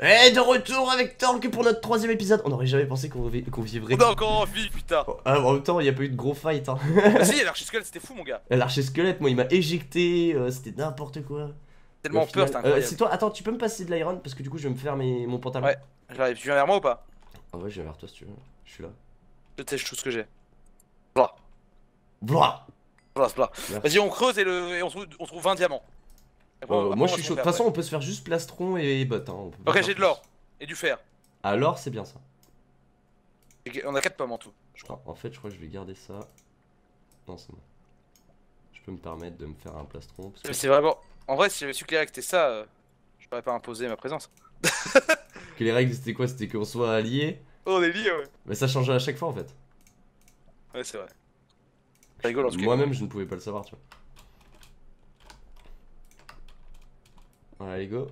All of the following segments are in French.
Et de retour avec Tank pour notre troisième épisode. On aurait jamais pensé qu'on vi- qu'on vivrait. On est encore en vie, putain. Oh, ah, en même temps, il n'y a pas eu de gros fight. Hein. Ah si, l'archisquelette, c'était fou, mon gars. L'archer-squelette, moi, il m'a éjecté. euh, C'était n'importe quoi. Tellement final- peur, c'était Euh, incroyable. c'est toi, attends, tu peux me passer de l'iron parce que du coup, je vais me faire mes... mon pantalon. Ouais. J'arrive, tu viens vers moi ou pas? Ah ouais, je viens vers toi si tu veux. Je suis là. Je teste tout ce que j'ai. Blah Voilà, voilà. Merci. Vas-y, on creuse et, le... et on, trouve... on trouve 20 diamants. Euh, moi, on je suis chaud. De toute façon, on peut se faire juste plastron et bot. Hein. Ok, j'ai de l'or et du fer. Alors, c'est bien ça. Et On a 4 pommes en tout, je crois. En fait, je crois que je vais garder ça. Non, c'est bon. Je peux me permettre de me faire un plastron. Parce que... Mais C'est vraiment. En vrai, si j'avais su que les règles étaient ça, euh, je t'aurais pas imposé ma présence. que les règles, c'était quoi? C'était qu'on soit alliés? Oh, on est liés, ouais. Mais ça changeait à chaque fois en fait. Ouais, c'est vrai. C'est rigolo en tout cas. Moi-même, je ne pouvais pas le savoir, tu vois. Voilà, allez, go.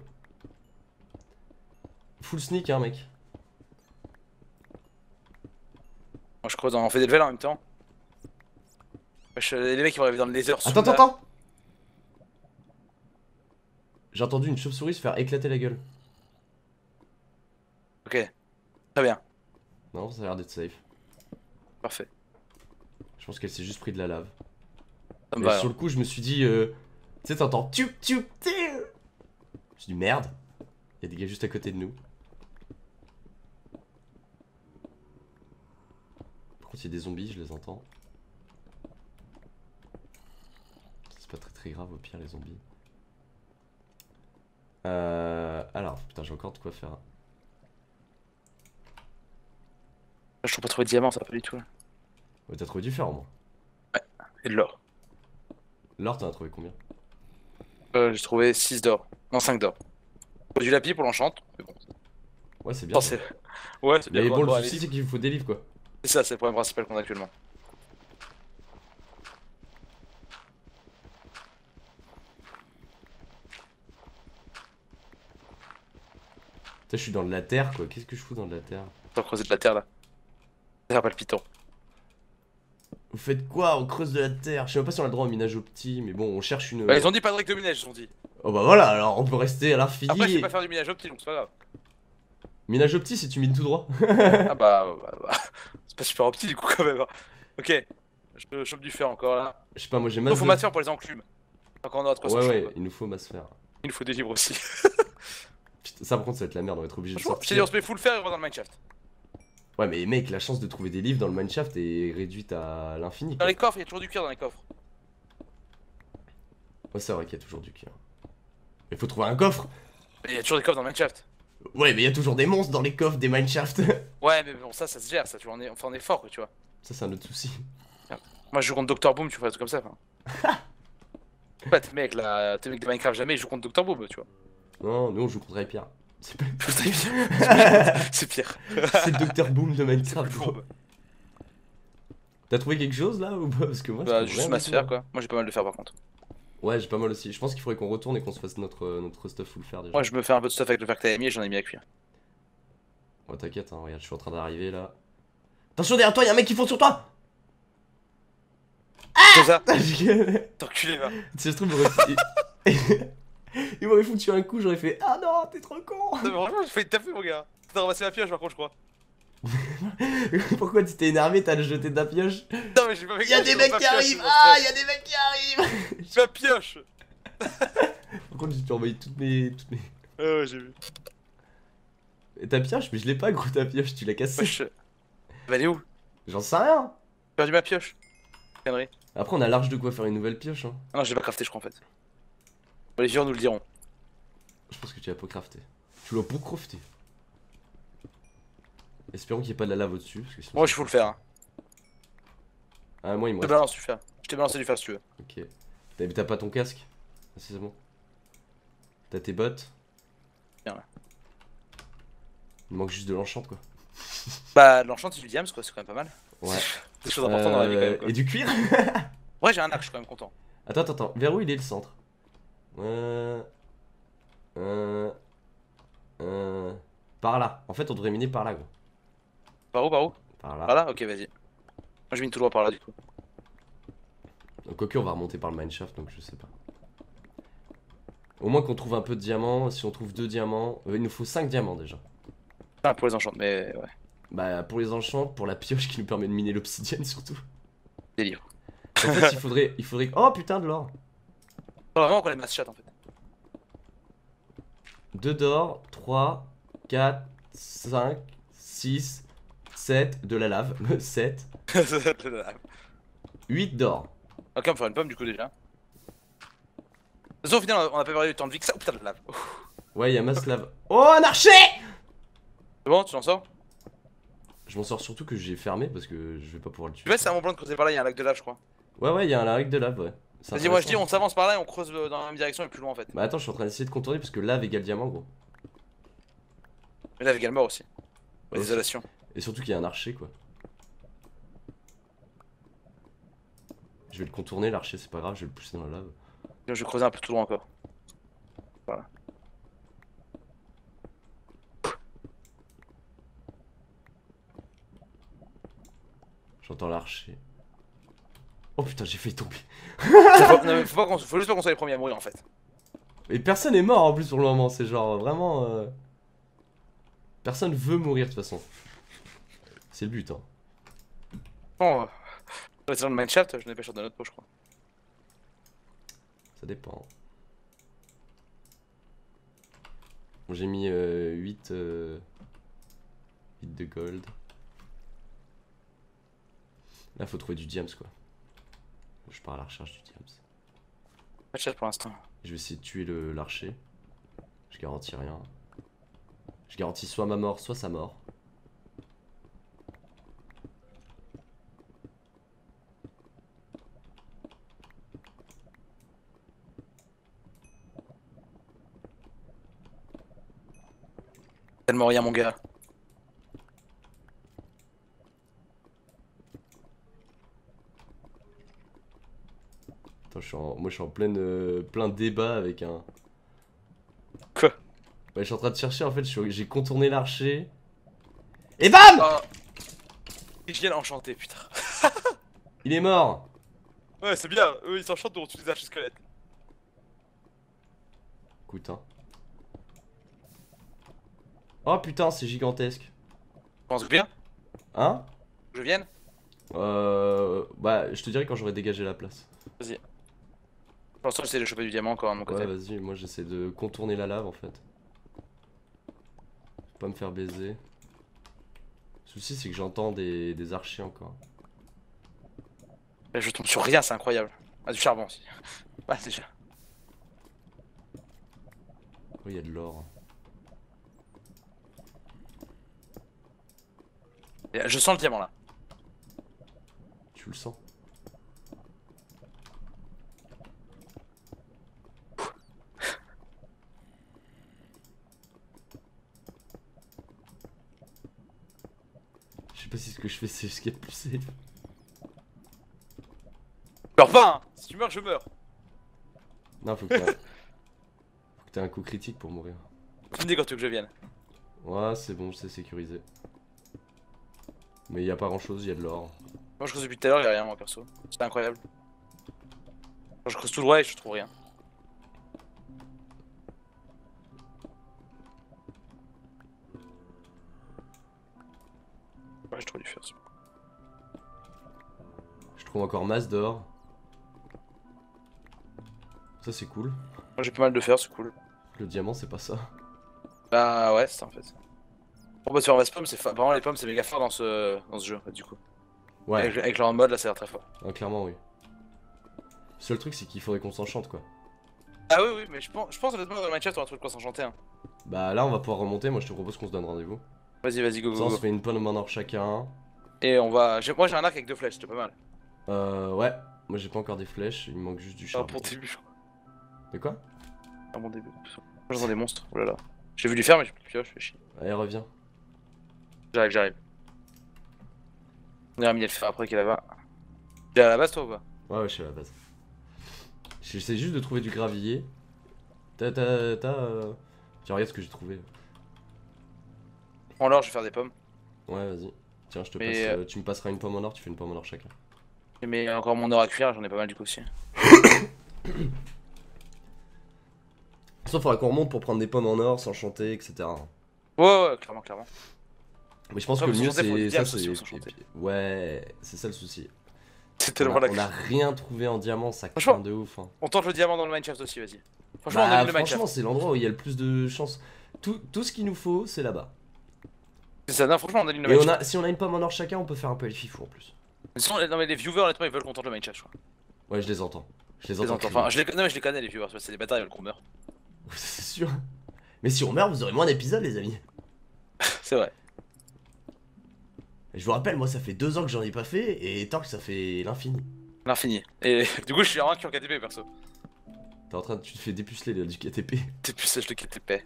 Full sneak, hein, mec. Moi, je creuse, on fait des levels en même temps. Les mecs ils vont arriver dans le laser. Attends, attends, attends J'ai entendu une chauve-souris se faire éclater la gueule. Ok. Très bien, Non, ça a l'air d'être safe. parfait. Je pense qu'elle s'est juste pris de la lave. Mais va, sur alors. le coup, je me suis dit, euh, tu sais, t'entends tup tup tup. J'ai dit merde. Il y a des gars juste à côté de nous. Par contre, il y a des zombies, je les entends. C'est pas très très grave au pire, les zombies. Euh, alors, putain, j'ai encore de quoi faire. Je trouve pas trouver de diamant, ça va pas du tout. Ouais, t'as trouvé du fer au moins. Et de l'or. L'or, t'en as trouvé combien? Euh, j'ai trouvé 6 d'or. Non, 5 d'or. Du lapis pour l'enchante. mais bon. Ouais, c'est bien. Ouais, c'est bien. Mais bon, le souci, c'est qu'il faut des livres quoi. C'est ça, c'est le problème principal qu'on a actuellement. Putain, je suis dans de la terre quoi. Qu'est-ce que je fous dans de la terre va creuser de la terre là. Terre palpitant. Vous faites quoi On creuse de la terre. Je sais même pas si on a le droit au minage opti, mais bon, on cherche une. Bah, ils ont dit pas de règle de minage, ils ont dit. Oh bah voilà, alors on peut rester à l'infini. Après, je sais pas faire du minage opti, donc c'est pas grave. Minage opti, c'est tu mines tout droit. ah bah, bah, bah, c'est pas super opti du coup quand même. hein. Ok, je chope du fer encore là. Je sais pas, moi j'ai Il masse. faut de- masse fer pour les enclumes. Encore on aura 300 Ouais, ouais, quoi. il nous faut masse fer. Il nous faut des livres aussi. Putain, ça par contre, ça va être la merde, on va être obligé de sortir. dit, on se met full fer et on va dans le mineshaft. Ouais, mais mec, la chance de trouver des livres dans le mineshaft est réduite à l'infini. Dans les coffres, il y a toujours du cuir dans les coffres. Ouais, c'est vrai qu'il y a toujours du cuir. Il faut trouver un coffre. Mais il y a toujours des coffres dans le mineshaft. Ouais, mais il y a toujours des monstres dans les coffres des mineshafts. Ouais, mais bon, ça, ça se gère, ça, tu vois, on est, enfin, on est fort, quoi, tu vois. ça, c'est un autre souci. Moi, je joue contre Dr. Boom, tu un truc comme ça. enfin. Ouais, tes mecs là, tes mecs de Minecraft jamais ils jouent contre Dr. Boom, tu vois. Non, nous on joue contre Hyper. C'est pas- c'est pire. c'est le Docteur Boom de Minecraft. T'as trouvé quelque chose là ou pas Parce que moi, Bah, juste ma sphère, quoi. Moi, j'ai pas mal de fer par contre. Ouais, j'ai pas mal aussi. Je pense qu'il faudrait qu'on retourne et qu'on se fasse notre, euh, notre stuff full fer déjà. Moi, je me fais un peu de stuff avec le fer que t'avais mis et j'en ai mis à cuire. Ouais, t'inquiète, hein, regarde, je suis en train d'arriver là. Attention derrière toi, y'a un mec qui fonce sur toi C'est ça T'enculé, va. sais, je trouve, il m'aurait- il m'aurait foutu un coup, j'aurais fait Ah non, t'es trop con Non, mais franchement, failli te taper, mon gars. T'as ramassé la pioche, par contre, je crois. Pourquoi tu t'es énervé, t'as le jeté de la pioche Non, mais j'ai pas Y'a gaffe, des mecs qui arrivent Ah, y'a des mecs qui arrivent Ma pioche Par contre, j'ai dû envoyer toutes mes. Toutes mes... Ouais, ouais, j'ai vu. Et ta pioche Mais je l'ai pas, gros, ta pioche, tu l'as cassée. Wesh. Bah, elle est où? J'en sais rien J'ai perdu ma pioche. Après, on a large de quoi faire une nouvelle pioche. Hein. Ah non, j'ai pas crafté, je crois, en fait. Bon, les viewers nous le diront. Je pense que tu vas pas crafter. Tu l'as pas crafter. Espérons qu'il n'y ait pas de la lave au-dessus. Moi, je faut le faire. Hein. Ah, moi, il me Je te reste. balance du fer. Je t'ai balancé du fer si tu veux. Ok. T'as t'as pas ton casque? Ah, c'est bon. T'as tes bottes? Bien. Il manque juste de l'enchante, quoi. Bah, l'enchant, il du diams, quoi, c'est quand même pas mal. Ouais. Des choses importantes dans la vie, quand Euh, même. Quoi. Et du cuir? Ouais, j'ai un arc, je suis quand même content. Attends, attends, attends. Vers où il est le centre? Euh. Euh. Euh. Par là. En fait, on devrait miner par là, gros. Par où, par où? Par là. Par là? Ok, vas-y. Moi, je mine tout droit par là, du coup. Donc, quoique, on va remonter par le mineshaft, donc je sais pas. Au moins qu'on trouve un peu de diamants. Si on trouve deux diamants. euh, il nous faut 5 diamants déjà. Ah, pour les enchantements, mais ouais, Bah, pour les enchants, pour la pioche qui nous permet de miner l'obsidienne surtout. délire. En fait, il faudrait, il faudrait. Oh putain de l'or! Faut vraiment qu'on les masse chat en fait. 2 d'or, 3, 4, 5, 6, 7 de la lave, 7, 8 d'or. ok, on va faire une pomme du coup déjà. Façon, au final, on a pas perdu du temps de vie que ça. Oh putain de lave. Ouais, il y a masse lave. Oh, un archer C'est bon, tu t'en sors? Je m'en sors surtout que j'ai fermé parce que je vais pas pouvoir le Tu tuer. vois, c'est un bon plan de creuser par là, il y a un lac de lave, je crois. Ouais, ouais, il y a un lac de lave, ouais. Vas-y, moi je dis, on s'avance par là et on creuse dans la même direction et plus loin en fait. Bah attends, je suis en train d'essayer de contourner parce que lave égale diamant, gros. Lave égale mort aussi. Ouais, Désolation. Et surtout qu'il y a un archer, quoi. Je vais le contourner, l'archer, c'est pas grave, je vais le pousser dans la lave. Je vais creuser un peu tout loin encore. J'entends l'archer. Oh putain, j'ai failli tomber. faut, non, faut, pas qu'on- faut juste pas qu'on soit les premiers à mourir en fait. Et personne est mort en plus pour le moment, c'est genre vraiment. euh, Personne veut mourir de toute façon. C'est le but, hein. Bon, euh, dans le mineshaft, je n'ai pas cher de notre peau, je crois. Ça dépend. Bon, j'ai mis euh, 8, euh, 8 de gold. Là, faut trouver du diams quoi. Je pars à la recherche du diams. Pas de chat pour l'instant. Je vais essayer de tuer le- l'archer. Je garantis rien. Je garantis soit ma mort, soit sa mort. Tellement rien, mon gars. Je suis en... moi je suis en pleine, euh, plein débat avec un. Quoi? Bah, je suis en train de chercher en fait, je suis- j'ai contourné l'archer. Et BAM Oh Je viens enchanté, putain. Il est mort Ouais, c'est bien, eux ils s'enchantent pour tous les arches squelettes. Écoute, hein. Oh putain, c'est gigantesque. Tu penses bien? Hein? Je vienne? Euh. Bah, je te dirai quand j'aurai dégagé la place. Pour l'instant, j'essaie de choper du diamant encore de mon côté. Ouais, vas-y, moi j'essaie de contourner la lave en fait. Faut pas me faire baiser. Le souci, c'est que j'entends des, des archers encore. Là, je tombe sur rien, c'est incroyable. Ah, du charbon aussi. Ouais, déjà. Oh, il y a de l'or. Euh, Je sens le diamant là. Tu le sens Je sais pas si ce que je fais c'est ce qui est le plus safe. Meurs Si tu meurs, je meurs. Non, faut que t'aies un... coup critique pour mourir. Tu me dis quand tu veux que je vienne. Ouais, c'est bon, c'est sécurisé. Mais il y a pas grand chose, il y a de l'or. Moi, je creuse depuis tout à l'heure, y'a rien, moi perso. C'est incroyable. Moi, je creuse tout droit et je trouve rien. Trouve encore masse d'or. Ça c'est cool. Moi, j'ai pas mal de fer, c'est cool. Le diamant c'est pas ça. Bah ouais, c'est ça en fait. Bon bah vois, pomme, c'est fa- vraiment les pommes, c'est méga fort dans ce dans ce jeu du coup. Ouais, Avec, avec leur mode là, ça a l'air très fort. ah, clairement oui. Le seul truc c'est qu'il faudrait qu'on s'enchante quoi. Ah oui oui, mais je pense, je pense honnêtement dans le Minecraft on a un truc quoi s'enchanter. Hein. Bah là on va pouvoir remonter, moi je te propose qu'on se donne rendez-vous. Vas-y vas-y go Ça go, on go. se fait une pomme en or chacun. Et on va, moi j'ai un arc avec deux flèches, c'est pas mal. Euh ouais, moi j'ai pas encore des flèches, il me manque juste du Ah charbon. pour début, je crois. De quoi? Un bon début. J'entends des monstres, oh là là. J'ai vu les faire mais j'ai plus de pioche, je fais chier. Allez reviens. J'arrive, j'arrive. On ira mis le fer après qu'il est là-bas. T'es à la base toi ou pas? Ouais ouais je suis à la base. J'essaie juste de trouver du gravier. T'as t'as t'as euh... Tiens regarde ce que j'ai trouvé. En l'or, je vais faire des pommes. Ouais vas-y. Tiens je te Mais, passe, euh, euh, tu me passeras une pomme en or, tu fais une pomme en or chacun. Mais encore mon or à cuire, j'en ai pas mal du coup aussi. Sauf faudra qu'on remonte pour prendre des pommes en or, s'enchanter, etc. Ouais, ouais, clairement, clairement. Mais je pense Ouais, que le mieux c'est ça, c'est. Ouais, c'est ça le souci. C'est On tellement a, la on a rien trouvé en diamant, ça craint de ouf. hein. On tente le diamant dans le Minecraft aussi, vas-y. Franchement, on Bah, a le Minecraft. franchement, c'est l'endroit où il y a le plus de chances. Tout, tout ce qu'il nous faut, c'est là-bas. C'est ça, non, franchement, on a Et on a, si on a une pomme en or chacun, on peut faire un peu le fifou en plus. Non, mais les viewers, honnêtement, ils veulent qu'on tente le Minecraft, je crois. Ouais, je les entends. Je les Je les entends. Enfin, je les connais, mais je les connais, les viewers, c'est des bâtards, ils veulent qu'on meure. c'est sûr. Mais si on meurt, vous aurez moins d'épisodes, les amis. C'est vrai. Je vous rappelle, moi, ça fait deux ans que j'en ai pas fait, et tant que ça fait l'infini. L'infini. Et du coup, je suis un qui en KTP, perso. T'es en train de, tu te fais dépuceler là, du KTP. Sage de KTP.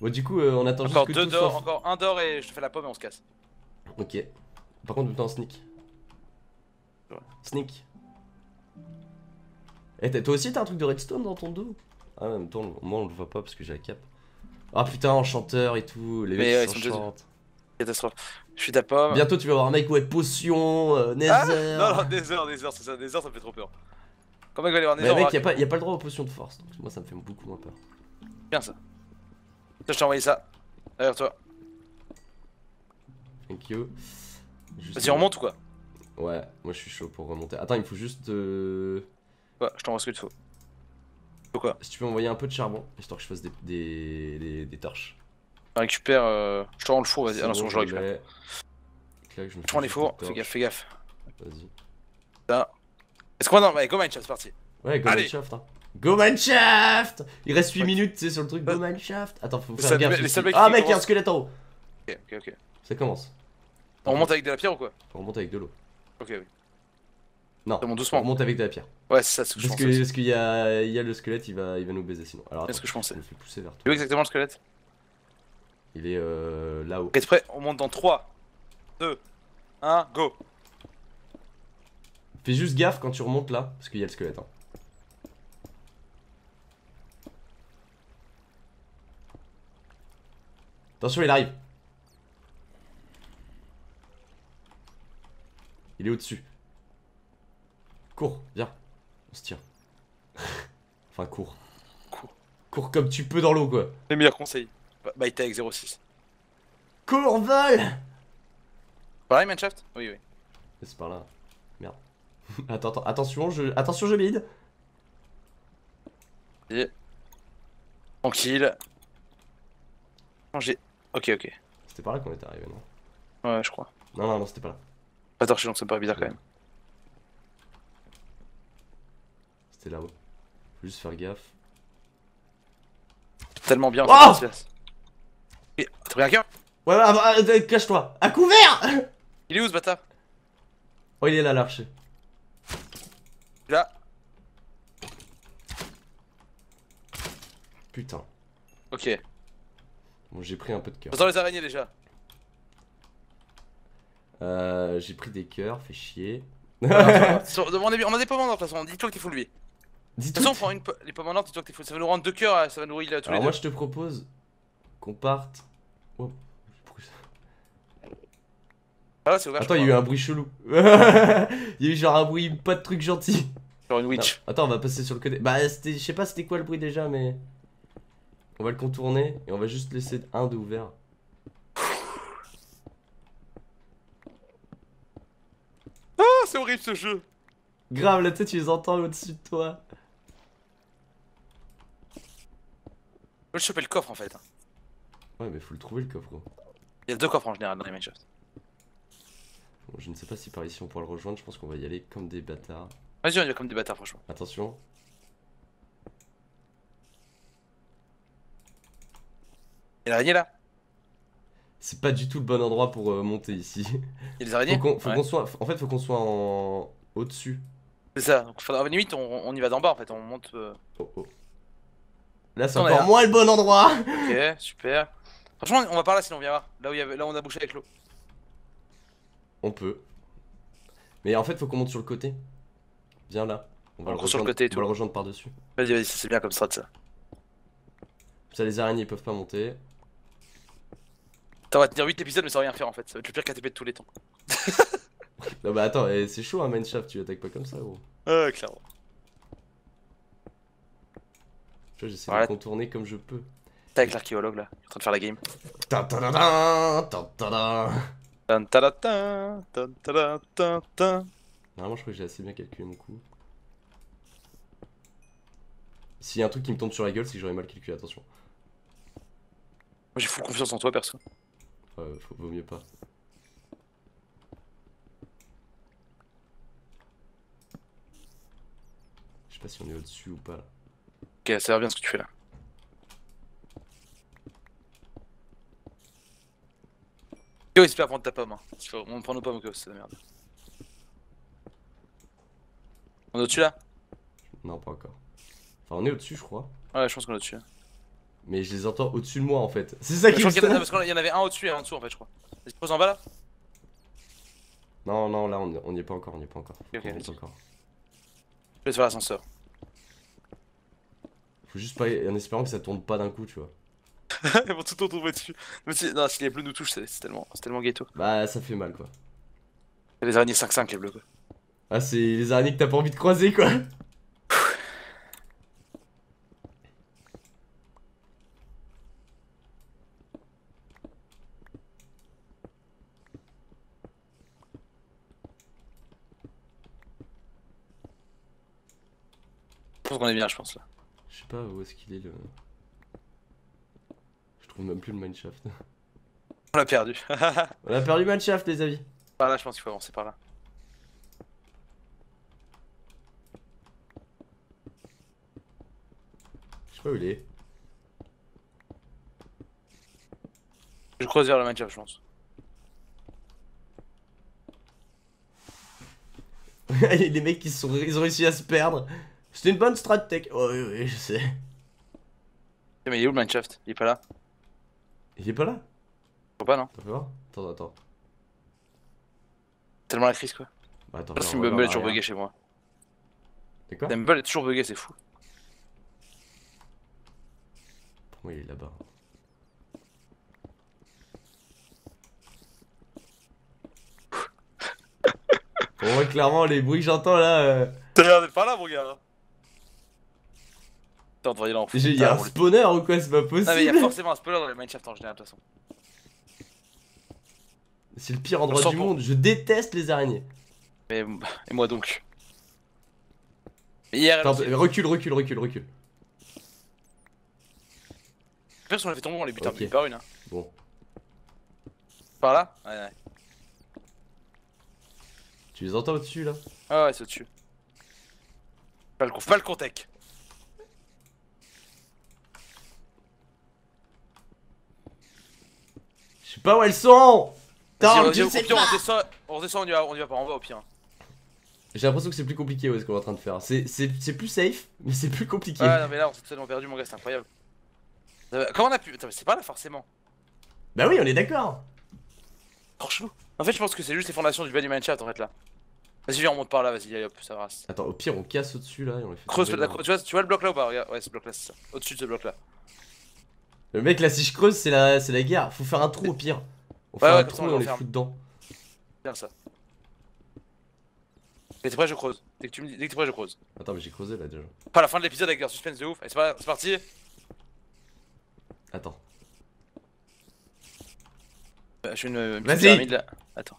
Bon, du coup, euh, on attend Encore juste que deux tout d'or, soit- encore un d'or et je te fais la pomme et on se casse. Ok. Par contre, t'es en sneak. Ouais. Sneak. Et t'as- toi aussi, t'as un truc de redstone dans ton dos? Ah, en même temps, moi, on le voit pas parce que j'ai la cape. Ah putain, enchanteur et tout, les mecs ouais, ils sont. Catastrophe. Je suis ta pomme. Bientôt, tu vas avoir un mec, ouais, potion, euh, nether. Ah non, non, des heures, des heures, c'est ça, heures, ça me fait trop peur. Quand mec va aller voir des Mais mec, on va- y a, pas, y a pas le droit aux potions de force, donc moi, ça me fait beaucoup moins peur. bien ça. Je t'ai envoyé ça. Derrière toi. Thank you. Vas-y, on monte ou quoi? Ouais, moi je suis chaud pour remonter. Attends, il me faut juste. euh, Ouais, je t'envoie ce qu'il te faut. Faut quoi Si tu peux m'envoyer un peu de charbon, histoire que je fasse des, des, des, des torches. On récupère. Euh... Je te rends le four, vas-y. Ah non, bon, je le récupère. Clac, je me prends les fours, fais gaffe, fais gaffe. Vas-y. Est-ce qu'on va. Allez, go Minecraft, c'est parti. Ouais, go. Mineshaft, hein. Go Mineshaft Il reste 8 Ouais. minutes, tu sais, sur le truc, go Ouais. Mineshaft. Attends, faut faire gaffe. Ah, mec, il y a un squelette en haut. Ok, ok, ok. Ça commence. On remonte avec de la pierre ou quoi On remonte avec de l'eau. Ok, oui. Non, monte on remonte avec de la pierre. Ouais, c'est ça ce que je Parce pensais. que- parce qu'il y a, il y a le squelette, il va, il va nous baiser sinon. Alors, C'est attends, ce que je pensais. me fais pousser vers toi. veux exactement le squelette? Il est euh, là-haut. Ok, prêt On monte dans 3, 2, 1, go Fais juste gaffe quand tu remontes là, parce qu'il y a le squelette. Hein. Attention, il arrive. Il est au-dessus. Cours, viens. On se tire. enfin, cours. Cours. Cours comme tu peux dans l'eau, quoi. Les meilleurs conseils. Bah, By Tag 06. Cours, vol Pareil, Mineshaft? Oui, oui. C'est par là. Merde. attends, attends, attention, je, attention, je bide. Tranquille. Non, j'ai. Ok, ok. C'était par là qu'on était arrivé, non? Ouais, je crois. Non, non, non, c'était pas là. Pas torché, donc ça me paraît bizarre quand même. C'était là-haut. Faut juste faire gaffe. Tellement bien. Oh T'as pris un cœur? Ouais, ouais, ah, ah, euh, cache-toi. À couvert Il est où ce bâtard? Oh, il est là, l'archer. Là. Putain. Ok. Bon, j'ai pris un peu de cœur. Dans les araignées déjà. Euh, j'ai pris des cœurs, fait chier. Sur- on, a, on a des pommes en or de toute façon, dis-toi que t'es full vie. De Dis toute façon, on prend une les pommes en or, dis-toi que t'es full. Ça va nous rendre deux cœurs, euh, ça va nous heal euh, tous Alors les moi, deux. je te propose qu'on parte. Oh, Ah là, c'est ouvert. Attends, il y a eu un bruit chelou. il y a eu genre un bruit, pas de truc gentil. Genre une Non, witch. Attends, on va passer sur le côté. Bah, c'était, je sais pas c'était quoi le bruit déjà, mais. On va le contourner et on va juste laisser un de ouvert. Ah, c'est horrible ce jeu. Grave, la tête, tu les entends au-dessus de toi. Je veux choper le coffre en fait. Ouais, mais faut le trouver le coffre, gros. Il y a deux coffres en général dans les Minecraft. Bon, je ne sais pas si par ici on pourra le rejoindre, je pense qu'on va y aller comme des bâtards. Vas-y, on y va comme des bâtards, franchement. Attention. Il y a l'araignée là C'est pas du tout le bon endroit pour euh, monter ici. Il y a des araignées Faut qu'on faut Ouais. soit. En fait, faut qu'on soit en. Au-dessus. C'est ça, donc faudra, à limite, on, on y va d'en bas en fait, on monte. euh, Oh, oh. Là, c'est encore moins le bon endroit. Ok, super. Franchement, on va par là sinon on viendra. Là où, y avait, là où on a bouché avec l'eau. On peut. Mais en fait, faut qu'on monte sur le côté. Viens là. On va On le court sur le rejoindre, côté et on va le rejoindre par-dessus. Vas-y, vas-y, ça, c'est bien comme strat ça. Ça, les araignées ils peuvent pas monter. Ça va tenir 8 épisodes, mais ça va rien faire en fait. Ça va être le pire KTP de tous les temps. Non, bah attends, eh, c'est chaud un Mineshaft, tu attaques pas comme ça, gros. Ouais, clairement. Tu vois, j'essaie Voilà. de contourner comme je peux. T'es avec l'archéologue là, il est en train de faire la game. Ta ta ta ta, ta ta ta. Tan, tadatan, tan, tadatan, tan. Normalement, je crois que j'ai assez bien calculé mon coup. S'il y a un truc qui me tombe sur la gueule, c'est que j'aurais mal calculé, attention. Moi j'ai full confiance en toi perso. Ouais, faut, vaut mieux pas. Je sais pas si on est au-dessus ou pas là. Ok, ça va bien ce que tu fais là. Yo, il se fait prendre ta pomme. Hein. On prend nos pommes où c'est de la merde. On est au-dessus là? Non, pas encore. Enfin, on est au-dessus, je crois. Ouais, je pense qu'on est au-dessus. Mais je les entends au-dessus de moi en fait. C'est ça qui me y stresse. parce qu'il y en avait un au-dessus et un en dessous en fait, je crois. Que tu poses en bas là Non, non, là on on y est pas encore, on y est pas encore. Qu'on monte vas-y. encore. Je vais faire l'ascenseur. Faut juste pas. En espérant que ça tourne pas d'un coup, tu vois. Ils vont tout le temps tomber dessus. Mais si, non, si les bleus nous touchent, c'est tellement, c'est tellement ghetto. Bah, ça fait mal quoi. C'est les araignées 5-5 les bleus quoi. Ah, c'est les araignées que t'as pas envie de croiser quoi. Pense qu'on est bien, je pense là. Je sais pas où est-ce qu'il est le. Je trouve même plus le mineshaft. On l'a perdu. par On a perdu le mineshaft, les amis. là, je pense qu'il faut avancer par là. Je sais pas où il est. Je creuse vers le match-up, je pense. les mecs ils, sont... ils ont réussi à se perdre. C'était une bonne strat tech. Oh, oui, oui, je sais. Eh, Mais il est où le mineshaft Il est pas là Il est pas là? Faut pas, non? T'as fait voir? Attends, attends. Tellement la crise quoi. Bah, attends, Parce que Bumble est toujours bugué chez moi. C'est quoi? Bumble est toujours bugué, c'est fou. Pour moi il est là-bas. Pour moi clairement les bruits que j'entends là... euh, T'es pas là, mon gars. Aller en Il y a un le- spawner ou quoi C'est pas Ah, mais il y a possible forcément un spoiler dans les mineshaft en général, de toute façon. C'est le pire endroit du monde, je déteste les araignées. Mais et moi donc. Mais hier, Attends, recule, recule, recule, recule. pas si on l'a fait tomber, on les buté un Ok. peu par une. Hein. Bon, Par là? Ouais, ouais. tu les entends au-dessus là? Ah ouais, c'est au-dessus. Pas le, con- pas le contec. Je sais pas où elles sont on- je au sais pire, pas on descend, on redescend, on y va, on y va pas en bas au pire. J'ai l'impression que c'est plus compliqué ouais, ce qu'on est en train de faire. C'est c'est- c'est plus safe, mais c'est plus compliqué. Ouais, non, mais là, on s'est tellement perdu, mon gars, c'est incroyable. Euh, Comment on a pu. Attends, mais c'est pas là forcément. Bah oui, on est d'accord. Trop chelou. En fait, je pense que c'est juste les fondations du bas du en fait là. Vas-y, viens, on monte par là, vas-y, allez hop, ça va. Attends, au pire, on casse au-dessus là et on les fait. Creuse, tomber la- dans- tu, vois, tu vois le bloc là ou pas? Regarde, ouais, ce bloc là, c'est ça. Au-dessus de ce bloc là. Le mec là, si je creuse, c'est la, c'est la guerre. Faut faire un trou au pire. On fait Ouais, un trou on et on les fout dedans. Bien ça. Dès que t'es prêt, je creuse. Dès que tu me dis, dès que t'es prêt, je creuse. Attends, mais j'ai creusé là déjà. Pas la fin de l'épisode avec un suspense de ouf. Allez, c'est parti. Attends. Bah, je une, une petite Vas-y. pyramide là. Attends.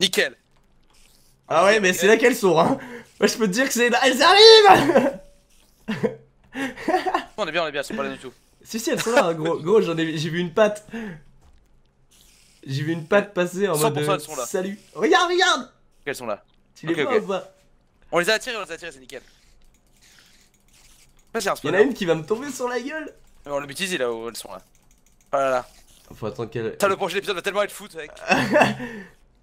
Nickel. Ah ouais, mais c'est là qu'elles sont, hein. Moi, je peux te dire que c'est là. Elles arrivent On est bien, on est bien, c'est pas là du tout. Si, si, elles sont là, hein, gros. Gros, j'en ai, j'ai vu une patte. J'ai vu une patte passer en mode. 100% euh, elles sont là. Salut. Regarde, regarde Elles sont là. Tu les Ok, vois ok. ou pas? On les a attirés, on les a attirés, c'est nickel. Là, un Il y en a une qui va me tomber sur la gueule. On le bêtise là où elles sont là. Oh là là. Faut attendre qu'elle. Putain, le prochain épisode va tellement être foot avec.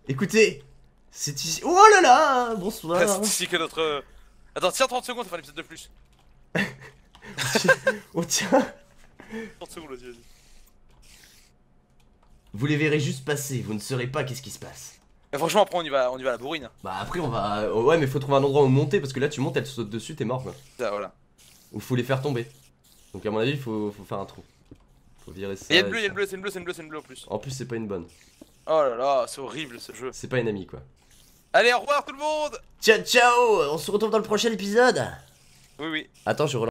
Écoutez, c'est ici. Oh là là Bonsoir c'est ici que notre. euh, Attends, tiens 30 secondes, on fait un épisode de plus. On tient. 30 secondes, vas-y, vas-y. Vous les verrez juste passer, vous ne saurez pas qu'est-ce qui se passe. Franchement, après, on y va, on y va à la bourrine. Bah après on va... oh ouais mais faut trouver un endroit où monter parce que là tu montes, elle saute dessus, t'es mort quoi. Ça, voilà. Ou faut les faire tomber. Donc à mon avis faut, faut faire un trou. Faut virer ça. Y'a une bleue, y'a une bleue, c'est une bleue, c'est une bleue, c'est une bleue en plus. En plus c'est pas une bonne. Oh là là, c'est horrible ce jeu. C'est pas une amie quoi. Allez, au revoir tout le monde Ciao ciao On se retrouve dans le prochain épisode Oui, oui. Attends, je relance.